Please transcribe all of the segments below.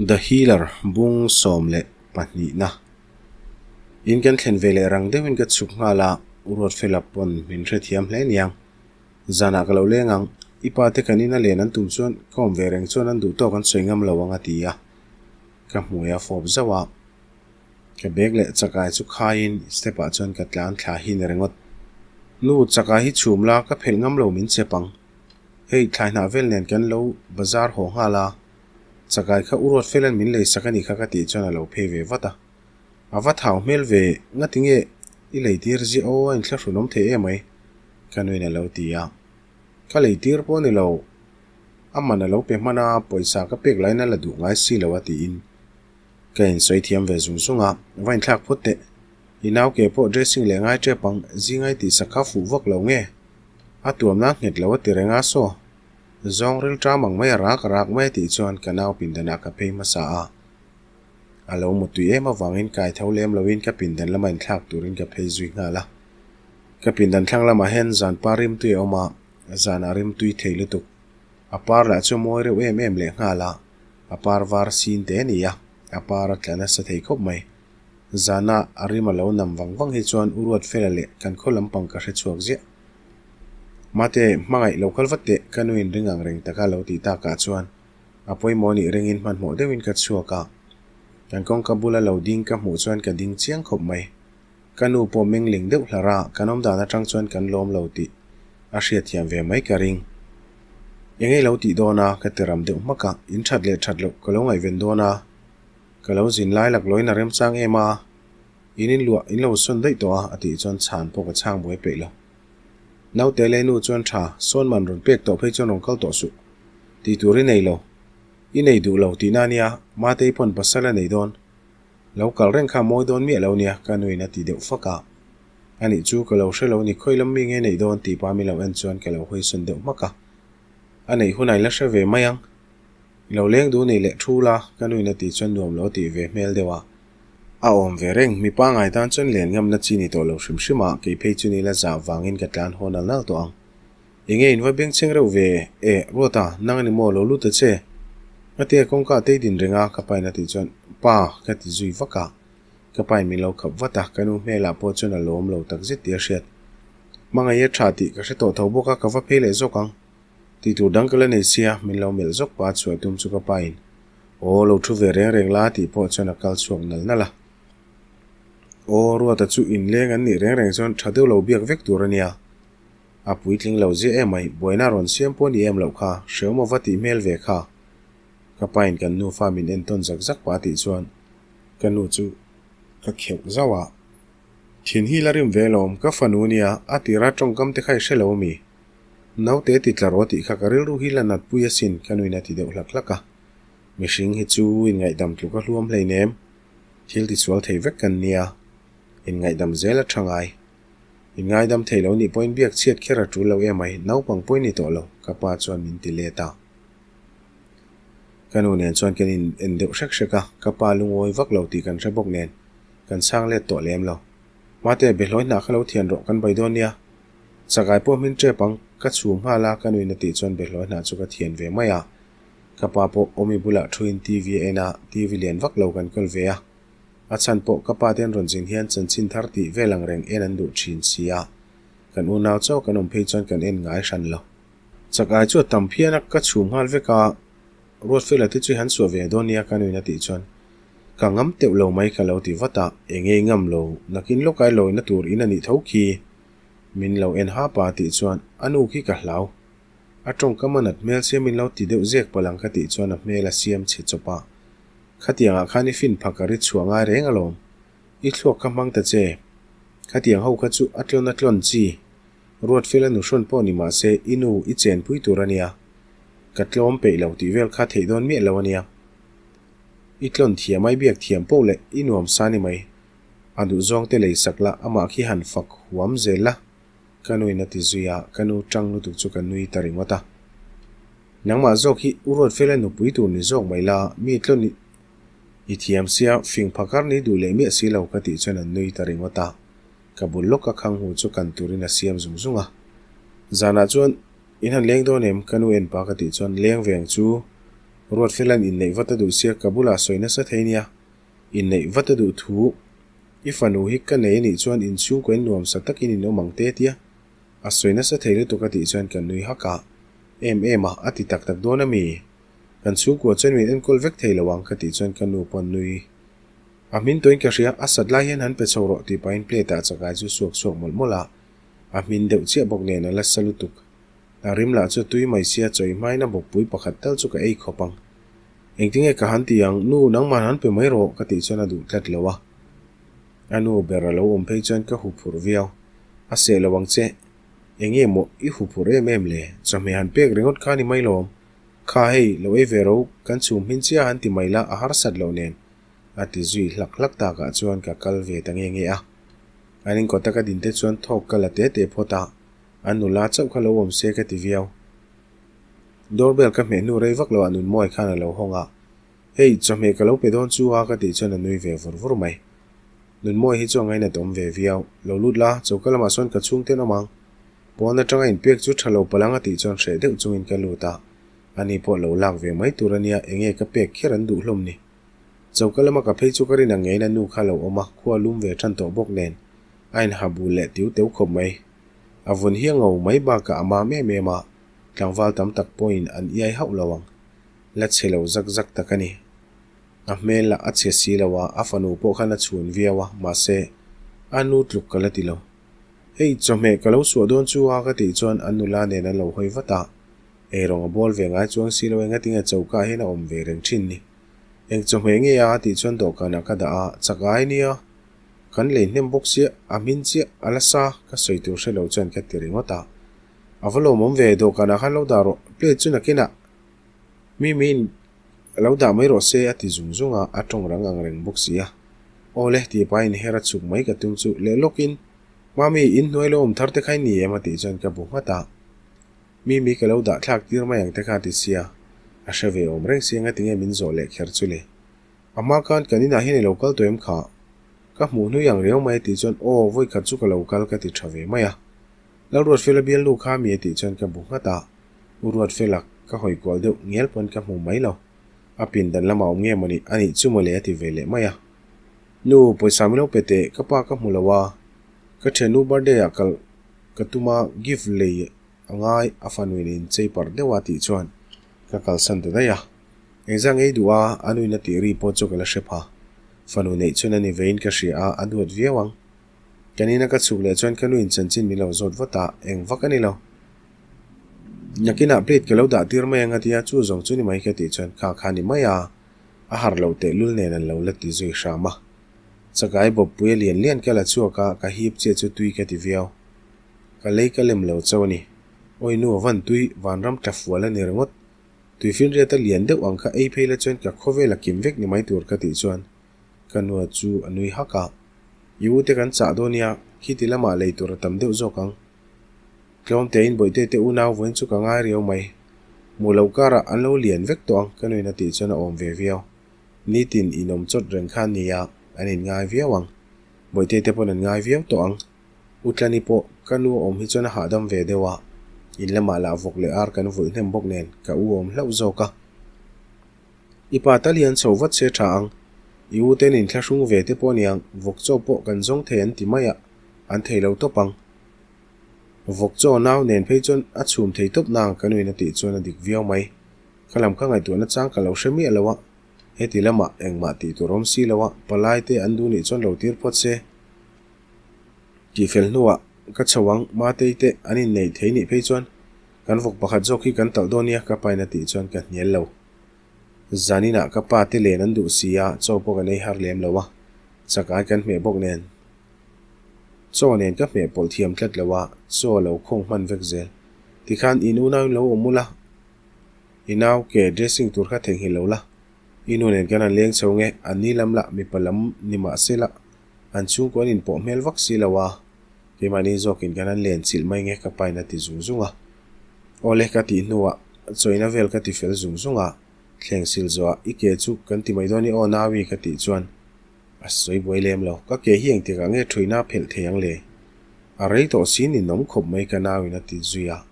The Healer bung som le pahni na in kan thlen vele rang deuhin ka chuk nga la urot phela pon min re thiam hle niang zana ka lo le ngang ipa te kanina le nan tum chuan kom ve reng chuan an du to kan soingam lo anga tia ka hmuya fob zawa ka bek le chakai chu khain stepa chuan ka tlan thla hin rengot nu chaka hi chumla ka phel ngam lo min chepang hei thlai na vel nen kan lo bazar ho nga la chakai kha urot felan min le sakani kha ka ti chana lo phe ve wata awa thau mel ve, nga tinge i lei tir ji o in thla hrunom the e mai kanoi na lo ti ya. Ka lei tir po ni lo amana lo pe mana poisa ka pek lai na la du ngai si lo ati in. Ka in soi thiam ve zung sunga wain thlak phut te inaw ke po dressing le ngai che pang zingai ti sakha fu vok lo nge. Atuam na nget lo ti renga so. Zong ril tra mang mai rak rak mai ti chuan kanaw pindana ka pe ma sa a alo mu tu em awangin kai thau lem lovin ka pindan lama in thlak turin ka phei zui nga la ka pindan thlang lama hen zan parim tu oma zan arim tui theilu tuk apar la chu moi re em em le nga la apar var sin te ni ya apar tlana sa thei khop mai zana arima lo nam wang wang hi chuan uruat felale kan kholam pang ka hre chuak zia mate mangai local vatte kanuin ringang reng taka lo ti ta ka chuan apoi moni ringin man mo dewin ka chuaka kan kong kabula lo ding ka mu chuan ka ding chiang khop mai kanu po meng ling deuh hlara kanom da na tang chuan kan lom lo ti a hriat thiam ve mai ka ring engei lo ti dona ka tiram deuh maka in that le that lo ko lo ngai ven dona ka lo zin lai lak loina rem chang ema inin lua in lo son dei to a ati chuan chan po ka chang boi pe lo nau te le nu chuan tha son man ron pek to phei chuan rong kal to su ti turi nei lo i nei du lo ti na nia ma te pon pasala nei don lo kal reng kha moi don mi lo nia ka nui na ti deu faka ani chu ka lo she lo ni khoi lam mi nge nei don ti pa mi lo en chuan ka lo hoi sun deu maka anei hunai la she ve mayang lo leng du nei le thu la ka nui na ti chuan nuam lo ti ve mel dewa a om ve reng mi pa ngai tan chon len ngam na chi ni to lo shim shima ke phei chu ni la za wangin ka tlan honal nal to ang inge in wa beng cheng reu ve e rota nang ni mo lo lu ta che ate kong ka te din renga ka pai na ti chon pa ka ti zui vaka ka pai mi lo khap wata kanu me la po chon alom lo tak zit tia shet manga ye tha ti ka se to tho boka ka va phele zo kang ti tu dang kala ne sia min lo mel zok pa chua tum chu ka pain o lo thu ve reng reng la ti po chon a kal chuak nal nala o ruwa ta chu in leng an ni reng reng chon thadeu lo biak vek tur ania a pui à, tling lo je emai boina ron siam po ni em lo kha shemo vati mel ve kha. Ka pain kan nu fa min en ton zak zak pa ti chuan kan nu chu ka kheu zawa thin hi larim velom ka fanu nia atira tong kam te khai shelo mi nau te ti tlaro ti kha karil ru hi la nat puya sin kanuina ti deuh lak laka à. mihring hi chu in ngai dam tlu ka hluam hlei nem thil ti chual thei vek kan nia in ngai dam zela thangai in ngai dam thấy lâu ni point biak chiat khera tu lo emai nau pang point ni to lo ka pa chuan min ti le ta kanu nen chuan kan in en deuh hrek hreka ka pa lungoi vak lo ti kan hre bok nen kan sang le to lem lo mate be hloi na khalo thian ro kan bai don nia chakai po min tre pang ka xuống ha la kan wi na ti chuan be hloi na chu ka thian ve maya ka pa po omi bula thuin tv ena tv len vak lo kan kol ve a a chan po ka pa ten ron jing hian chan chin thar ti velang reng en an du thin sia kan u naw chaw kan om phei chuan kan en ngai san lo. Chakai chu tam phian ka chhum hal veka rot ruột phê là han so ve donia kan uina ti chon ka ngam tỷ lo mai ka tiểu ti mấy enge ngam lo. Vắt lo kai nghe ngầm tur là kín lúc ina nị thấu khi. Min lo en ha pa ti chuan anu khi cả lão atong trong mel xem mình ti tỷ đều giết balang cái tỷ chuan a mel a siam che chopa khát tiếng à khani fin phakari chuang ngay reng alom ít lúc cái mang ta che. Khát tiếng hậu khát chu atlon atlon chi. Ruột phê là nụ xuân po ni mà se inu ít chen pui turania katlom pe lo ti vel kha thei don mi lo ania itlon thia mai biak thiam po le inuam sani mai. Du zong te lei sakla ama khi han fak huam zela kanui na ti zuya kanu tang nu tu chu kanui taring wata nangma zok hi urot fele nu pui tu ni zok mai la, mi tlon ni i sia fing phakar ni du lemi si lo ka ti chen an nui taring wata kabul lok ka khang hu chu kan turina siam zung zunga zana ah chuan, in han leng do nem kanu en pa ka ti chuan leng veng chu. Ruat filan in nei vata du sia kabula soina sa theinia in nei vata du thu ifanu hi ka nei ni chuan in chung koin nuam sa takin in omang te tia a. Soina sa theile tu ka ti chuan kan nui haka em em a ati tak tak do na mi. Kan chung ko chen min en kol vek theile wang ka ti chuan kan nu pon nui a min toin ka ria asat lai hian han pe chawro ti pain plate a chaka chu suak suak mol mola a min deuh chia bok ne na la salutuk a rim la chu tui mai sia choi mai na bok pui pakhat tel chu ka ei khopang engting e ka han ti yang nu nang man han pe mai ro ka ti chuan a du tlat lawa anu bera lo om pe chuan ka hu phur viau a se lawang che enge mo i hu phur em em le chame han pek ringot kha ni mai lom kha hei lo e vero kan chum hin chia han ti maila a har sat lo nen a ti zui hlak hlak ta ka chuan ka kal ve ta nge a. Anin ko ta ka din te chuan thok kala te te phota anu la chau kha lo om se ka ti viau doorbell ka me nu rei vak lo anun moi khana lo honga hei chame ka lo pe don chu a ka ti chuan anui ve vur vur mai nun moi hi chuang aina tom ve viau lo lut la chau kala ma son ka chung te na mang. Pon na tanga in pek chu thalo palanga ti chuan hre deuh chungin ka lu ta ani po lo lak ve mai turania enge ka pek khiran du hlom ni. Chokalama ka phei chu kari na ngei na nu khalo oma khua lum ve than to bok nen. Ain habu le tiu teu khop mai. Avun hi ngau mai ba ka ama me me ma. Tlangwal tam tak point an iai hau lawang la chelo zak zak takani a mel la a chia si lawa a fanu po khana chun viawa ma se. Anu tluk kala tilo hei chome kalo su don chu a ka ti chon anula ne na lo hoi vata e rong bol ve nga chuang silo lo nga tinga chauka he om ve reng thin ni eng chome nge ya ti chuan do kana kada a chakai ni a kan le nem bok si a min chi alasa ka soi tu she lo chuan ka tiri ngota avalo mom ve do kana khan lo daro ple chu na kina mi min lo da mai ro se ati zum zunga atong rang ang reng bok a ole ti pa in hera chuk mai ka tum chu le lokin mami in. Noi lo um thar te khai ni ema ti chan ka bu mata mi mi kalau da thlak tir ma yang te kha ti sia a she ve om reng singa tinge min zo le kher chule ama kan kanina hi ne local toem kha. Ka mu nu yang reu mai, ti, chon, o, voi kha chu ka local ka, ti thave maya lo rot fela bial lu, kha, mi ti, chon, ka bu mata urwat felak ka, hoi kol deu ngel, pon, ka, mu, mai lo apin dan lama om nge mani ani chumole ati vele maya nu poisa milo pete kapa ka mulawa ka thenu birthday akal katuma gift, le angai afanwin in chei par dewa ti chuan. Ka kal san da ya ezang ei dua anu na ti ri po chu kala shepa fanu nei chuna ni vein ka shi a aduat viawang kanina ka chuk le chuan kanu in chanchin milo zot vata eng vakani lo nyakina plate ke lo da tir mai anga tia chu zong chu ni mai ka ti chuan kha kha ni mai a a har lo te lul ne nan lo la ti zui sha ma chakai bo pui lian lian ke la chu ka ka hip che chu tui ka ti viao ka lei ka lem lo chaw ni oi nu van tui van ram ta fuala ni rangot tui fin re ta lian de wang kha ei phei la chuan ka khove la kim vek ni mai tur ka ti chuan. Ka chu anui haka yu te kan cha do nia khi ti lama lei tur tam deuh zo kang tlom te in boite te unaw wen chu ka ngai riau mai mu lo kara an lo lian vek to ang kanoi na ti chona om ve viao ni tin inom chot reng khan ni ya an in ngai viawang boite te pon an ngai viau to ang utlani po kanu om hi chuan ha dam ve dewa in lama la vok le ar kan vui nem bok nen ka u om hlau zo ka ipa talian chovat se tha ang iu ten in về ve te poniang vok cho po kan zong the an ti anh an theilo to pang vok cho naw nen phei chon a chum thei top nang kanui na ti chon a dik viau mai khalam kha ngai tu na chang ka lo shemi alawa he ti lama eng ma ti tu rom si lawa palai te andu ni chon lo tir pot se ki fel nuwa ka chawang ma te te ani nei thei ni phei chon kan vok pakhat zo khi kan tal donia ka pai na ti chon ka niel lo zanina ka pa te le nan du sia cho po ka nei har lem lawa chaka kan me bok nen so nen ka me pol thiam tlat lawa so lo khong man vek zel ti khan inu na lo omula inau ke dressing tur kha theng hi lo la. Inu nen kana leng chonge ni lam la mi palam ni ma sela an chung kon in po mel vak si lawa ke mani zokin kana len sil mai nge ka pai na ti zung zunga ole ka ti nuwa choina vel ka ti fel zung zunga thleng sil zo ike chu kan ti mai doni o nawi ka ti chuan a soi boi lem lo ka ke hiang ti ka nge thuina phel theyang le a rei to sin in nom khop mai ka nawi na ti zuya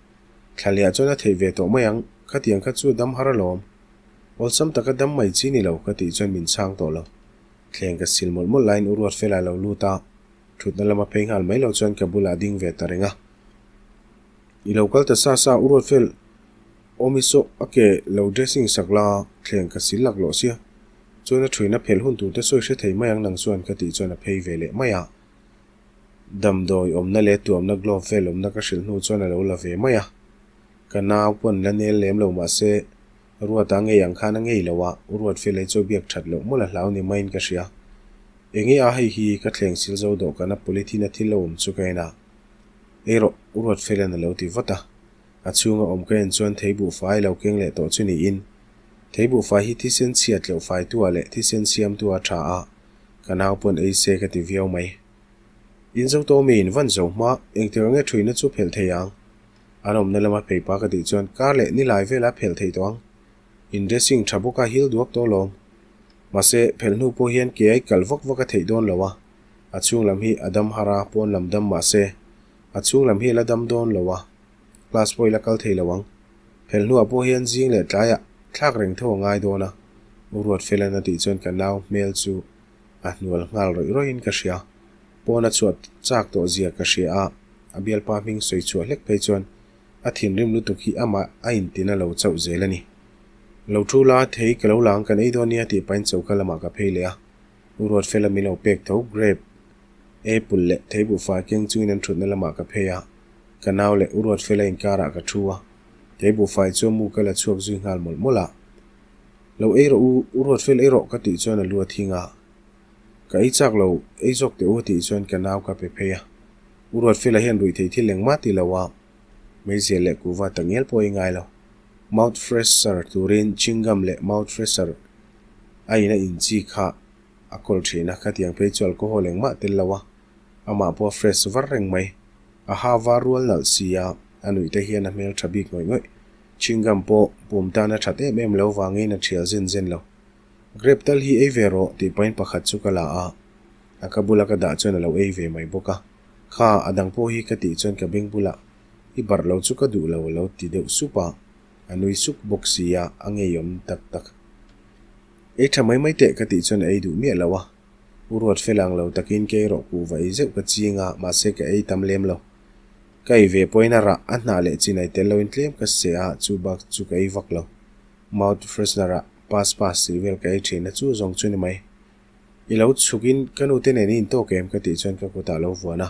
thalia chona thei ve to mayang kha tiang kha chu dam har lom ol sam taka dam mai chi ni lo ka ti chuan min chang to lo thleng ka sil mol mol line uruat fela lo lu ta thut na lama pheng hal mai lo chuan ka bula ding ve tarenga i lo kal ta sa sa urot fel omiso ake lo dressing sakla thleng ka silak lo sia. Chuan a thuina phel hun tu te soi she thei mai ang nang chuan ka ti chuan a phei ve le maya. Dam doi om na le tuam na glove fel om na ka shil nu chuan a lo la ve maya. Ka naw pon la ne lem lo ma se ruwa ta nge yang khan nge ei lawa ruat fe lai cho biak that lo mula hlau ni main ka sia engi e a hei hi ka thleng sil zo do kana polythene thil lo um chu kaina ero ruat fe lo ti vata a chunga om ka en chuan thei bu fai lo keng le to chuni in. Thei bu fai hi ti sen chiat lo fai tu ale ti sen siam tu a tha a. Kanaw pon ei se ka ti viau mai. In zo to min van zo ma, eng te nge thuina chu phel theyang anom na lama pei pa ka ti chuan kar le ni lai vela phel thei tawng in dressing thabuka hil duak to lom mase phel nu po hian ke ai kal vok vok a thei don lowa achung lam hi adam hara pon lam dam ma se achung lam hi la dam don lowa class boy la kal thei lawang phel nu à apo hian jing le tlaya à. thlak reng tho ngai dona uruat felana ti chuan ka naw mel chu. A hnual ngal roi roi in ka sia pona chuat chak to zia ka sia à. a abial pa ming soi chu lek pe chuan a thin rim lu tu khi ama a in tina lo chau zelani เราทูลาเทยกเราหลังกันไอ้ตอวนี้ยตีปันสุขาขลมากะเพลียอุรดเฟลามิเราเป็กท่าเกรบเอปุลเละเทบุฟ้าเก่งจุยนันทุนนั่นลมากะเพยกันเอาเละอุรดเฟลอินการะกับชัวเทบุฟาชัวมูกะละชัวจุยงานหมดมุละเราเอรอูอุรดเฟลเอรอกติจวนลัวทิงะกะไอจักเราไอจกเตอติจวนกันเอากะเปเพยอุรดเฟลเห็นดุยเทที่เลงมาติลาวาไม่เสียเละกูว่าตังเงี้ยลปอยง่ายแล้ว mouth fresher turin chingam le mouth fresher ai na in chi kha. Akol thina kha tiang pe chol ko holeng ma tel lawa ama po fresh var reng mai a ha varual nal sia anui te hian a mel thabi ngoi ngoi chingam po pum ta na thate mem lo wangi na thial zen zen lo grep tal hi evero ti point pakhat chu kala a akabula ka da chon lo eve mai boka kha adang po hi ka ti chon ka bing bula i bar lo chu ka du lo lo ti deu supa anui suk boxia angeyom tak tak. E thamai mai te ka ti chon ei du mi lawa urot felang lo takin ke ro ku vai zeu ka chinga ma se ka ei tam lem lo kai ve poina ra anna le chinai te lo in tlem ka se a chu bak chu kai vak lo mouth freshener pas pas si vel kai thina chu zong chu ni mai i lo chukin kanu te ne ni to kem ka ti chon ka ko ta lo vuana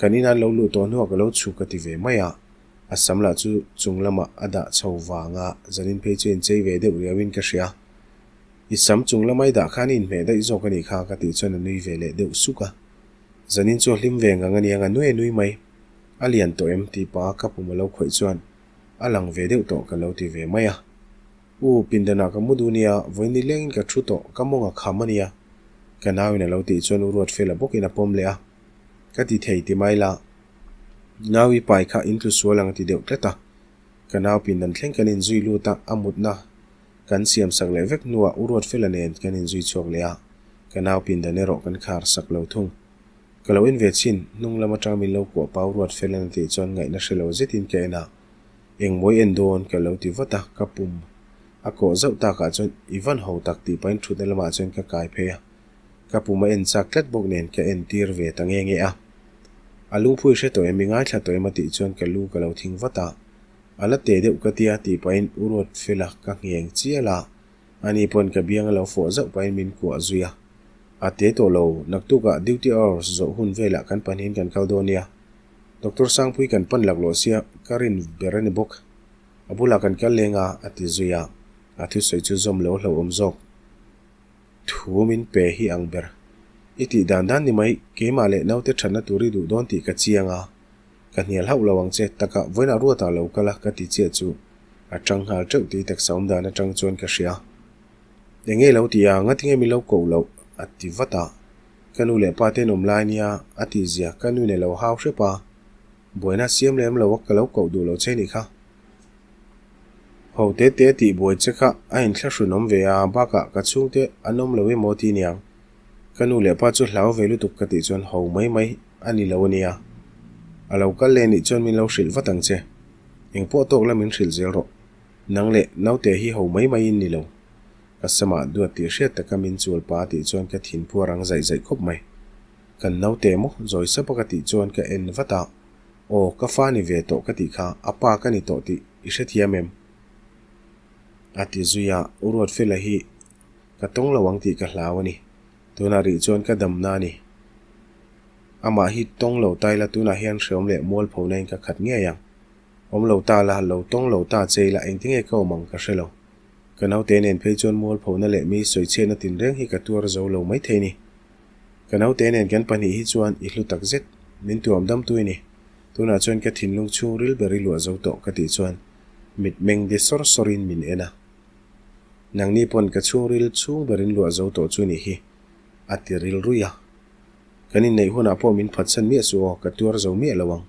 kanina lo lu to nu ka lo chu ka ti ve mai a asam la chu chung lama ada chho wa nga zanin pe chen chei ve de ria win ka ria. I sam chung lamai da khan in me da i zo ka ni kha ka ti chen nui ve le de su ka. Zanin chu hlim ve nga ngani anga nui nui mai. Alian to em ti pa ka pu lo khoi chuan. Alang ve de to ka lo ti ve mai a. U pindana ka mudunia voini leng ka thu to ka monga khamania ka kanawina lo ti chuan urot fela bokina pom le a. Ka ti thei ti mai la nawi pai kha in tu sualang ti deuh tleta kanaw pin nan thleng kanin zui lu ta amut na. Kan siam sak le vek nuwa urot felanen kanin zui chok le a. Kanaw pin da nero kan khar sak lo thung. Kalau in ve chin nung lama tang min lo ko pau ruat felan ti chon ngai na shelo zetin ke na. Eng moi en don kalau ti vata kapum ako zau ta ka chon ivan ho tak ti pain thu de lama chon ka kai phe kapuma en chak tlet bok nen ka en tir ve tange nge a alu phui she to emi ngai thla to ema ti chuan ka lu ka lo thing wata ala te deuh ka tia ti pain urot fela ka ngieng chiala ani pon ka biang lo fo zau pain min ku azuya a. Te to lo naktu ka duty hours zo hun vela kan panin kan kaldonia dr sangpui kan pan lak lo sia, karin berani bok abula kan kal lenga ati zuya athu soi chu zom lo lo om zok. Thumin pe hi ang ber iti dan dan ni mai, ke ma le naute thana turi du don ti ka chianga ka nial hau lawang che taka voina ruata lo kala ka ti che chu. A tang hal chau ti tak saum da na tang chon ka ria de nge lo ti anga nga tinge mi lo ko lo ati vata kanu le pa te nom lai nia ati zia kanu ne lo hau she pa. Boina siam lem lo ka lo ko du lo che ni kha. Hau te te ti boi che kha, a in thla shu nom ve a, ba ka ka chung te anom lo we mo ti niang kanu le pa chu hlau velu tuk ka ti chuan ho mai mai ani lo ania alo kal le ni à. À chuan min lo hril watang che eng po tok la min hril zel ro nang le nau te hi ho mai mai in ni lo kasama duat ti hre ta ka min chul pa ti chuan ka thin pu rang zai zai khop mai kan no te mo zoi sa ka ti chuan ka en vata o ka fa ni ve to ka ti kha apa ka ni to ti i hre thiamem à ati zuya urot fela hi. Ka tong lawang ti ka hlawani tuna ri chuan ka dam na ni ama hi tong lo tai la tuna hian hriom le mol pho nei ka khat nge yang om lo ta la lo tong lo ta chei la eng tinge ko mang ka hrelo ka nau te nen phei chuan mol pho na le mi soi che na tin reng hi ka tur zo lo mai thei ni ka nau te nen kan pani hi chuan i hlu tak zet min tuam dam tu ni tuna chuan ka thin lung chu ril beri lo zo to ka ti chuan. Mit meng de sor sorin min ena nang ni pon ka chu ril chu berin lo zo to chu ni hi atiril ruya. Kanin nei huna po min phatsan mi su ka tur zo mi lawang.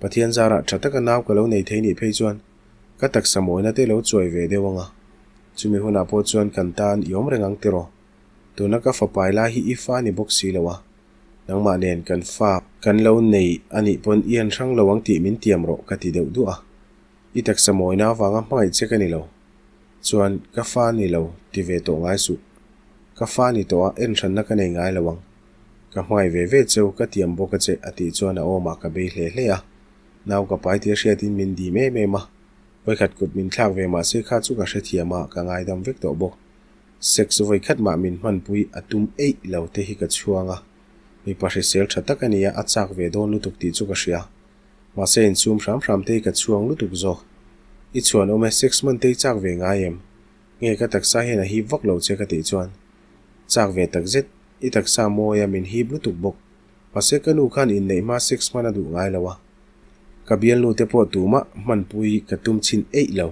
Pathian zara thata ka naw ka lo nei thei ni phei chuan. Ka tak samoi na te lo choi ve dewanga. Chumi huna po chuan kan tan yom rengang tiro tuna ka fapai la hi ifa ni bok si lawa. Nang ma nen kan fa, kan lo nei ani pon ian thang lawang ti min tiam ro ka ti deu du a i tak samoi na wanga mai che ka ni lo. Chuan ka fa ni lo, ti ve to ngai su ka fa ni to a, en than na ka nei ngai lawang ka hmai ve ve cheu, ka tiam bo ka che ati chuan a oma ka be hle hle a. Naw ka pai tia hriat tin min di me me ma. Voi khat kut min thlak ve ma se kha chu ka hre thiama ka ngai dam vek to bo. Sex voi khat ma min man pui atum ei lo te hi ka chuanga. Mi pa hre sel tha tak ania a chak ve don lutuk ti chu ka hria. Ma se in chum ram ram te ka chuang lutuk zo. I chuan ome sex man te chak ve ngai em. Nghe ka taksa sa he hi vak lo che ka ti chuan chak ve tak zet i tak sa mo ya e min hi blu tuk bok pase ka nu khan in nei ma six mana du ngai lawa ka bial nu te po tu ma man pui ka tum chin ei lo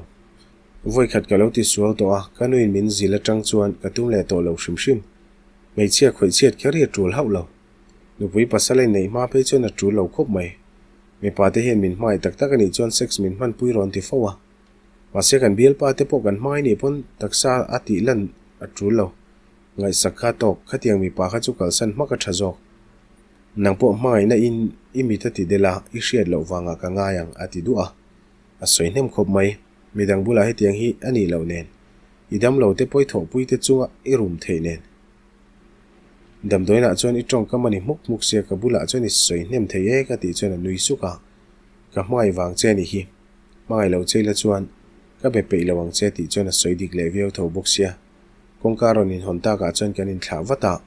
voi khat ka lo ti sual to a kanu in min zila tang chuan ka tum le to lo shim shim mei chia khoi chiat ka ri tul hau lo nu pui pasale nei ma pe chuan a tul lo khop mai mi pa te hen min mai tak tak ani chuan sex min man pui ron ti fowa pase kan bial pa te po kan mai ni pon taksa ati lan a tul lo ngai sakha tok khatiang mi pa kha chu kal san maka thazo nang po mai na in imi ta ti dela i hriat lo wanga ka nga yang ati du a a soi nem khop mai midang bula he tiang hi ani lo nen idam lo te poi tho pui te chunga i rum the nen dam doina chuan i tong kamani muk muk sia ka bula chuan i soi nem the ye ka ti chuan nui su ka ka mai wang che ni hi mai lo che la chuan ka be pe lo wang che ti chuan a soi dik le veo tho bok sia karon in honta ka chuan kan in thla vata.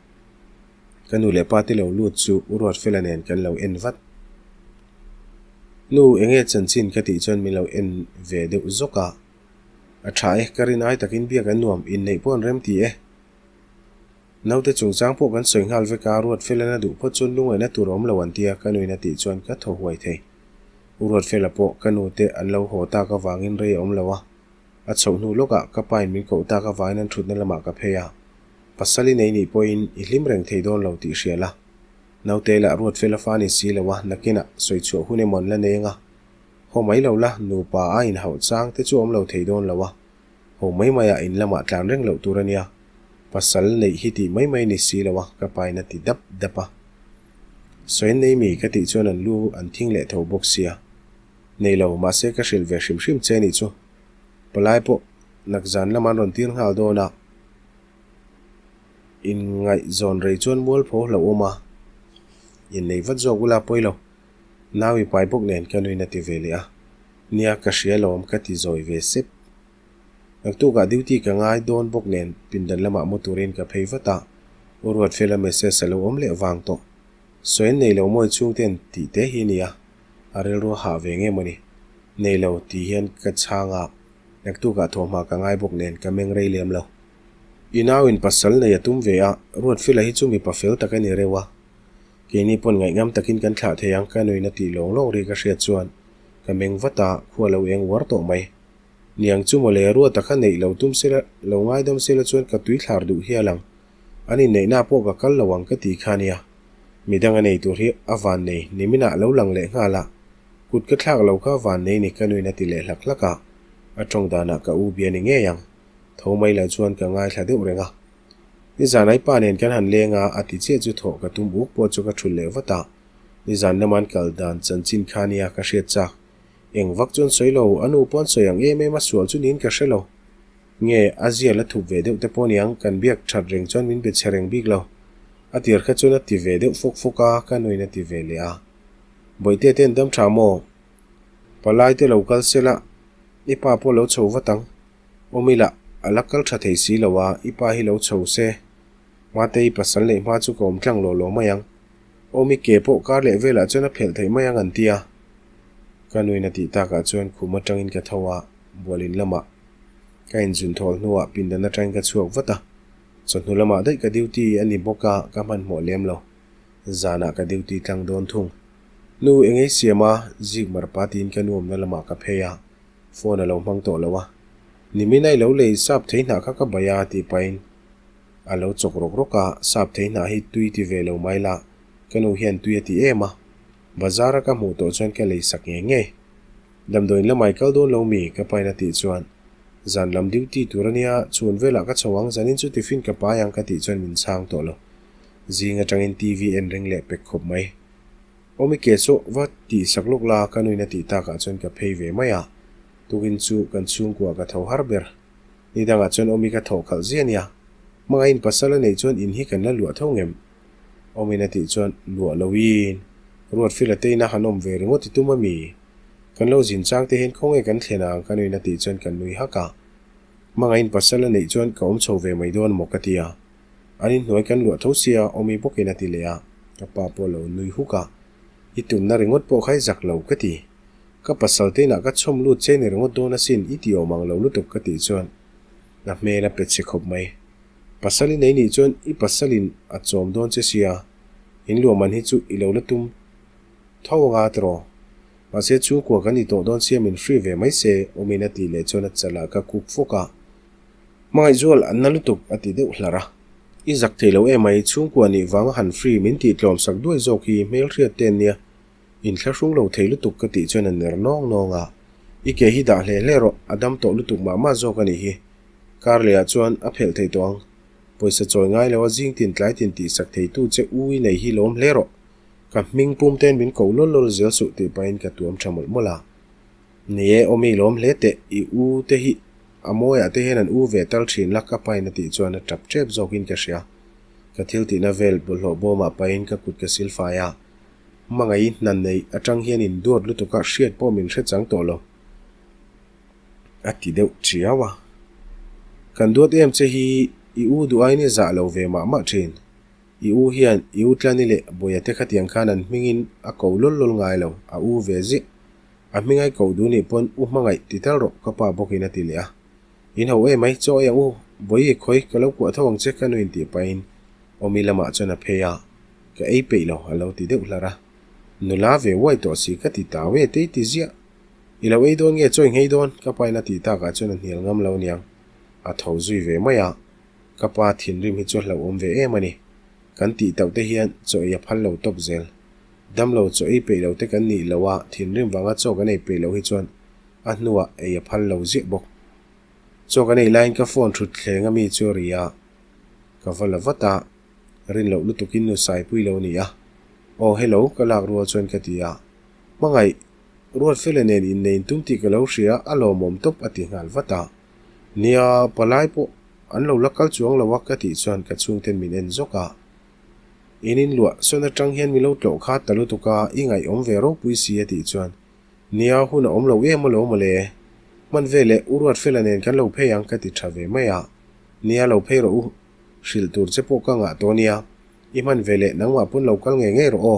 Kanu le pa ti lo lut chu urot felanen kan lo en vat. Nu enge chan chin ka ti chuan mi lo en ve de zoka a tha eh e karin ai takin bia kan nuam in nei pon rem ti e nau te chung chang po kan soi hal ve ka ruat felana du pho chun lungai na turom lo an tia kanui ti chuan ka tho huai thei. Urot fela po kanu te an lo ho ta ka wangin re om lawa a chho nu loka ka pain min ko ta ka vainan thut na lama ka pheya pasali nei ni poin i hlim reng thei don lo ti hriala nau te la ruat fela fani si lawa nakina soi chu hune mon la nenga ho mai lo la nu pa a in hau chang te chu om lo thei don lawa ho mai maya in lama tlan reng lo turania pasal nei hi ti mai mai ni si lawa ka pain na ti dap dapa soin nei mi ka ti chuan an lu an thing le tho bok sia. Nei lo ma se ka hril ve hrim hrim che ni chu palai po nakzan laman ron tir hal do in ngai zon rei chuan mual pho lo oma in nei vat zo gula poilo nawi pai bok nen kanui na ti vele a. Nia ka hria lom ka ti zoi ve sep nak tu ga duty ka ngai don bok nen pindan lama moturin ka phei vata urwat fela message salo om le wang to. Soin nei lo moi chung ten ti te hi nia arel ro ha ve nge mani. Nei lo ti hian ka changa nek ka thoma ka ngai bok nen ka rei lem lo. Inaw in pasal na yatum ve a, ruat fila hi chumi pa fel taka rewa ke pon ngai ngam takin kan thla the ka noi ti long long ri ka hriat chuan. Ka vata khua eng war to mai. Niang chu mo ru ta kha nei lo tum sila, lo ngai dam sila chuan ka tui thlar du hi ani nei na po ka kal lawang ka ti khania midang nei tur hi awan nei nimina lo lang le ngala kut ka thlak lo ka van nei ni ka noi ti le hlak laka atong dana ka u bia ni nge yang tho mai la chuan ka ngai thla deuh renga ni zanai pa nen kan han lenga ati che chu tho ka tum buk po chu ka thul le wata ni zan na man kal dan chan chin khania ka hriat chak eng vak chun soilo anu pon soyang e me ma sual chu nin ka hrelo nge azia la thup ve deuh te pawh niang kan biak that reng chuan min be chereng bik lo a tiệt kha chuan a ti ve deuh fok foka ka noin a ti ve le a boite ten dam tha mo palai te local sela ipa po lo chho watang omila alakal tha thei si lowa ipa hi lo chho se. Ma te pasan le ma chu kom tlang lo lo mayang. Omi ke po kar le vela chuan phel thei mayang an tia. Kanuina ti ta ka chuan khuma tangin ka thowa bolin lama. Kain jun thol nuwa pindana tang ka chuak vata. Chonu lama dai ka duty ani boka, ka man mo lem lo. Zana ka duty tang don thung. Nu engei siama jig mar patin ka nuam na lama ka pheya. Phone lo mang to lawa niminai lo le sap theina ka ka baya ti pain alo chok rok roka sap theina hi tui ti ve lo maila kanu hian tui ti ema bazara ka mu to chuan ka le sak nge nge damdoin la michael don lo mi ka paina ti chuan zan lam duty turania chun vela ka chawang zanin chu tiffin ka pa yang ka ti chuan min chang to lo zinga tangin tv en ring le pek khop mai omi ke so va ti saklok la kanuina ti ta ka chuan ka phei ve maya tuwin chu kan chung kwa ka tho har ber ni danga chon omi ka tho khal zian ya. Mga in pasala nei chon in hi kan la lua tho ngem. Omi na ti chon lua lawin ruat fila te na hanom ve ringo ti tuma mi kan lo jin chang te hen khong e kan thlena kan na ti chon kan nui haka. Mga in pasala nei chon ka om chho ve mai don mokatia anin noi kan lua tho sia, omi bokena ti leya ka pa po lo nui huka. Itum na ringot po khai zak lo ka ti. Ka pasal te na ka chom lu che ni rongo do na sin iti o mang lo lu tuk ka ti chuan na me na pe che khop mai pasali nei ni chuan i pasalin a chom don che sia in lu man hi chu i lo la tum thaw nga tro ma se chu ko ka ni to don sia min free ve mai se o mi na ti le chuan a chala ka kuk foka mai zual an na lu tuk ati de hlara i zak thelo e mai chung ko ni wang han free min ti tlom sak duai zo ki mail riat ten nia in thla hrung lo thei lutuk ka ti chuan an ner nong nonga i ke hi dah hle hle ro adam to lutuk ma ma zo ka ni hi kar le a chuan a phel thei tawng poisa choi ngai lewa jing tin tlai tin ti sak thei tu che ui nei hi lom hle ro ka ming pum ten min ko lol lol zel su ti pain ka tuam thamul mola ni e omi lom hle te i u te hi amoya te hen an u ve tal thin lak ka pain ti chuan a trap trep zokin ka sia ka thil ti na vel bul ho bo ma pain ka kut ka silfa ya mangai nan nei atang à hian in duat lu tuka hriat po min hre chang to lo ati deuh chiawa kan duat em che hi i u du ai ni za lo ve ma ma thin i u hian i u tlani le boya te khatiang khan an mingin a à ko lol lol ngai lo a à u ve zi a mingai ko du ni pon, u mangai tital ro ka pa bokina ti le a in ho e mai cho em u boi e khoi ka lo ku thawang che kan in ti pain nó phê à. Chona pheya ka ei pe lo alo ti deuh lara nu la ve wai to si ka ti ta we te ti zia. I lo ei don nge choi ngei don, ka pai na ti ta ka chon nial ngam lo niang. A thau zui ve maya ka pa thin rim hi chon lo om ve em ani kan ti tau te hian cho ya phal lo top zel. Dam lo cho ei pe lo te kan ni lawa thin rim wanga cho ka nei pe lo hi chon a nuwa e ya phal lo zi bok. Cho ka nei line ka phone thut thlenga mi chu ria ka vala vata. Rin lo lu tukin nu sai pui lo ni ya o hello kalak ruwa chuan ka tia mangai ruat felenen in nein tumti ka lo hria alo mom top ati ngal vata nia palai po an lo lakal chuang lawa wak ka ti chuan ka chung ten min en zoka inin lua sona tang hian mi lo tlo kha talu tuka ingai om ve ro pui si ati chuan nia huna om lo em lo male man vele uruat felanen kan lo pheyang ka ti thave maya nia lo pheiro u shil tur che po ka nga tonia iman vele nangwa pun local nge nge ro. O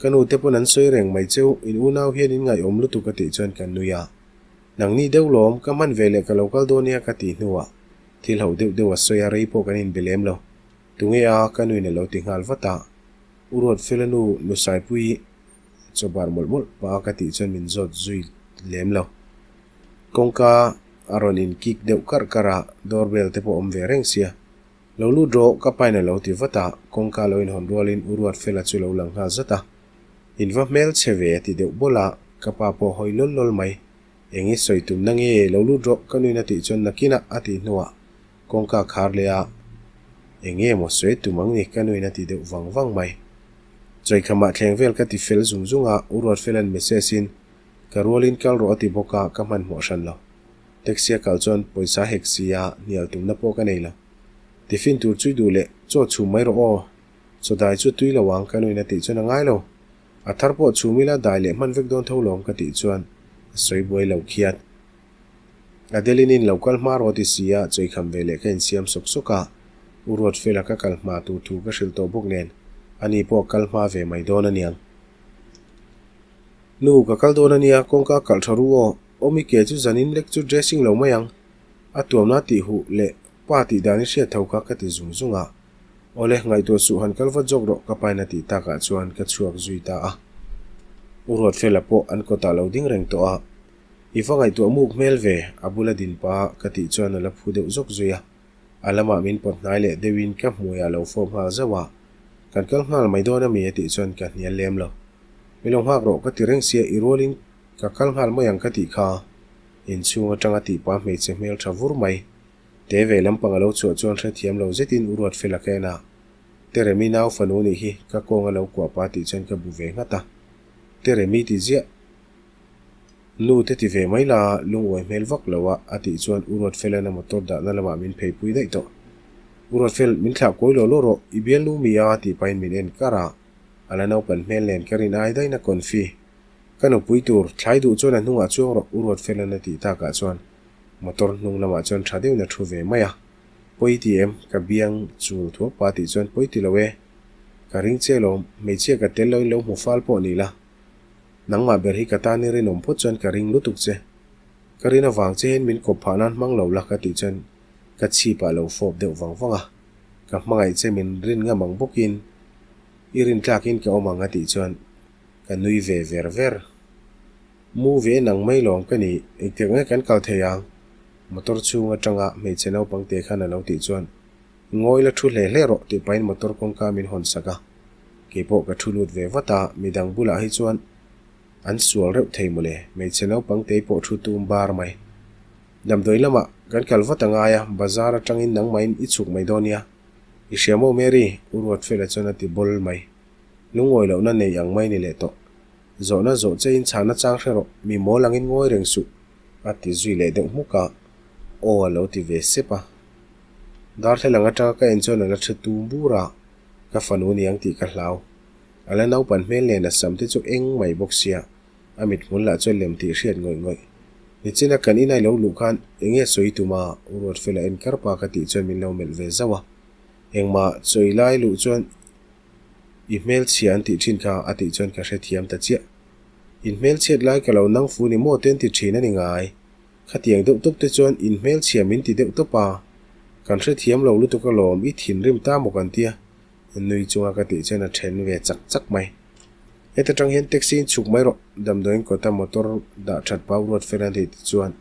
kanu te pun an soi reng mai cheu in unaw hian in ngai om lu tu ka ti chuan kan nuya. Nang ni deuh lom, ka man vele ka local donia ka ti nuwa thil ho deuh deuh a soi a rei po kan in belem lo. Tunge a kanu ne lo ti ngal vata. Urot felanu nu sai pui. Chobar mol mol, pa ka ti chuan min zot zui lem lo. Kongka aron in kik deuh kar kara, doorbell te po om ve reng sia lo lu dro ka paina lo ti vata Công ca lo in hon uruat fela chu lo lang ha zata in va mel cheve ti deu bola ka pa po hoi lol lol mai engi soi tum na nge lo lu dro ka nu na ti chon na kina ati nuwa kong ka khar le a enge mo soi tu mang ni ka nu na ti deu wang wang mai choi khama thleng vel ka ti fel zum zunga uruat felan mesesin ka rolin kal ro ati boka ka man mo shan lo taxi kal chuan poisa hek sia nial tum na po ka nei lo tiffin tur chui du le cho chu mai ro o. Cho dai chu tui lo wang ka noi na ti chuan ngai lo a thar po chu mi la dai le man vek don tho lom ka ti chuan soi boi lo khiat adelinin local mar ro ti sia choi kham ve le ka in siam sok soka urot fela ka kalma tu tu ka shil to buk nen ani po kalma ve mai don aniang nu ka kal don ania kong ka kal tharu o. Omi ke chu zanin lek chu dressing lo mayang a tuam na ti hu le pa ti dani sia thau kha ka ti zung zunga ole ngai to su han kalwa jok ro ka paina ti ta ka chuan ka chuak zui ta a urot fela po an ko ta lo ding reng to a ifa ngai to muk mel ve abula din pa ka ti chuan la phu de zok zuya alama min pot nai le dewin ka muya lo fo ma zawa kan kal ngal mai do na mi ti chuan ka nial lem lo milong hak ro ka ti reng sia i rolin ka kal ngal mo yang ka ti kha. In chu atanga ti pa me che mel tha vur mai te ve lam pang lo chu chuan thra thiam lo zetin urot fela ke na tere mi fanu ni hi ka ko nga lo kwa pa ti chen ka bu ve ngata tere ti zia lu te ti ve mai la lung oi mel vak lawa ati chuan urot fela na motor da na lama min phei pui dai to urot fel min thla koi lo lo ro ibel lu mi ya ti pain min en kara ala nau pan mel len karin ai dai na konfi kanu pui tur thlai du chuan a hnunga chuang ro urot fela na ti ta ka chuan. Motor nung lama chuan thadeu na thu ve maya poi ti em ka biang chu thu pa ti chuan poi ti lowe ka ring che lo me che ka tel lo lo mu fal po ni la nang ma ber hi ka ta ni rin om phut chuan ka ring lu tuk che ka rin awang che hen min ko phanan mang lo la ka ti chuan ka chi pa lo fop deuh wang wanga ka hmangai che min rin nga mang bokin irin tlakin ka omanga ti chuan ka nui ve ver ver mu ve nang mai lom ka ni iktek nge kan kal theyang motor chunga tanga me chenau pangte khana lo ti chuan. Ngoi la thu le le ro ti pain motor kong ka min hon saka. Ke po ka thu lut ve wata midang bula hi chuan. An sual reuh thei mule me chenau pangte po thu tum bar mai. Dam doi lama, gan kal wata nga ya, bazar atangin nang main ichuk mai donia i shemo meri urwat fela chona ti bol mai. Lungoi lo na nei ang mai ni le to. Zo na zo che in chana chang khero mi mo langin ngoi reng su. Ati zui le de muka o alo ti ve sepa. Dar the langa ta ka en chon na thu tu bura ka fanu ni ang ti ka hlau ala nau pan mel le na sam ti chu eng mai boxia amit mun la cho lem ti hriat ngoi ngoi. Ni china kan inai lo lu khan, enge soi tu ma urot fela en karpa ka ti chuan min lo mel ve zawa. Eng ma choi lai lu chon email chian ti thin kha ati chuan ka hre thiam ta chia. Email chet lai ka lo nang fu ni mo ten ti thina ni ngai khatiang deuh tuk te chuan in hmel chiamin ti deuh topa kan hre thiam lo lu tu ka lawm i thin rim ta mo kan tia. Nui chunga ka ti chen a then ve chak chak mai eta tang hian taxi chuk mai ro dam doin ko ta motor da that pau rot feran ti chuan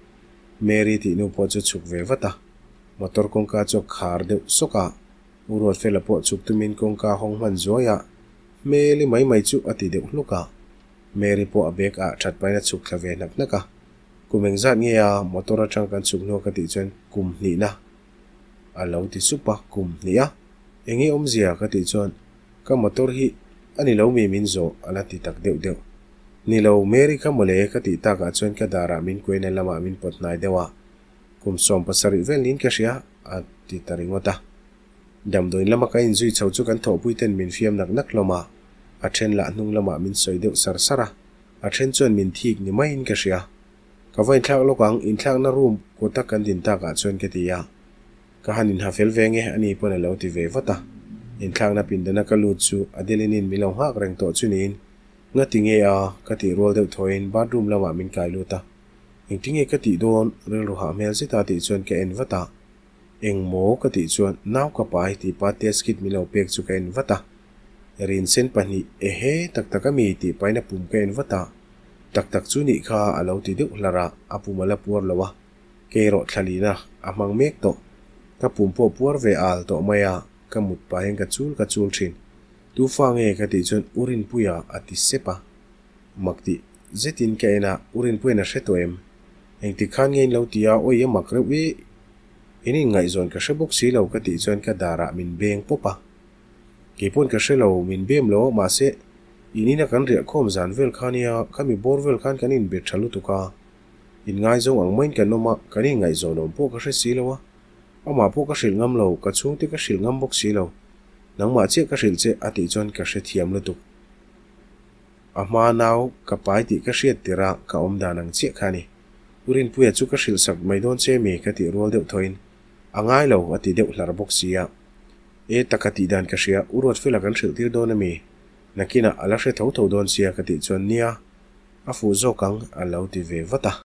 mary ti nu po chu chuk ve wata motor kong ka chu khar deuh soka urot fela po chuk tumin kong ka hong man zoya meli mai mai chu ati deuh cả, mary po abek a that pai na chuk thave nak naka kumeng zat nge ya motor atang kan chuk no ka ti chen kum ni na alo ti supa kum ni ya engi om zia ka ti chuan ka motor hi ani lo mi min zo ala ti tak deuh deuh ni lo meri ka mole ka ti ta ka chuan ka dara min koina lama min pot nai dewa kum som pasari vel nin ka đôi a ti taringota dam doin lama ka in zui chau chu kan tho puiten min fiam nak nak loma a then la hnung lama min soi sờ sar sara a then chuan min thik ni mai in ka ria ka vain thlak lokang in thlak na room ko ta kan din ta ka chuan ke tia ka hanin ha fel venge ani pon lo ti ve vata in thlak na pin dana ka lut chu adelinin milo hak reng to chunin nga tinge a ka ti rol de thoin bathroom lawa min kai luta ing tinge ka ti don rel ro ha mel si ta ti chuan ke en vata eng mo ka ti chuan naw ka pai ti pa test kit milo pek chu ka en vata rin sen pahni e he tak taka mi ti paina pum ka en vata tak tak chu ni kha alo ti deuh hlara apumala puar lawa keiro thalina amang mek to. Ka pum po puar ve al to maya ka mut pa heng ka chul ka chul thin. Tu fa nge ka ti chun urin puya ati sepa. Makti zetin ka ena urin puena hreto em. Eng ti khan ngein lo tia oi e ya makre wi ini ngai zon ka shebok si lo ka ti chon ka dara min beng popa ke pon ka shelo min bem lo ma se inina kan ria khom zan vel khania kami bor vel khan kanin be thalu tuka in ngai zong ang main kan noma kani ngai zo nom po ka hre si lo wa ama po ka hril ngam lo ka chung te ka hril ngam bok si lo nang ma che ka hril che ati chon ka hre thiam lo tuk a ma naw ka pai ti ka hriat tira ka om da nang che khani urin puya chu ka hril sak mai don che me ka ti rol deuh thoin angai lo ati deuh hlar bok sia e takati dan ka hria urot fela kan hril tir don ami nakina ala hre tho tho don sia ka ti chon nia a fu zo kang a lo ti ve vata